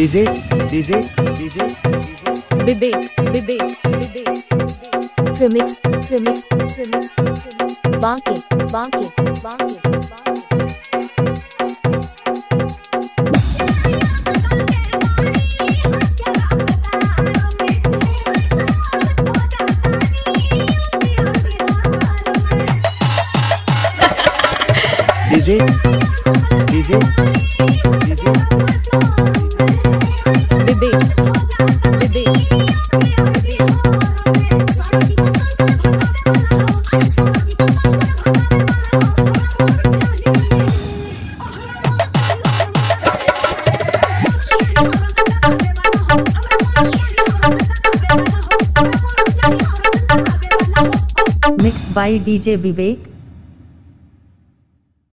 DJ DJ DJ Vivek Vivek Vivek remix remix remix Banke Banke Banke DJ DJ mix by DJ Vivek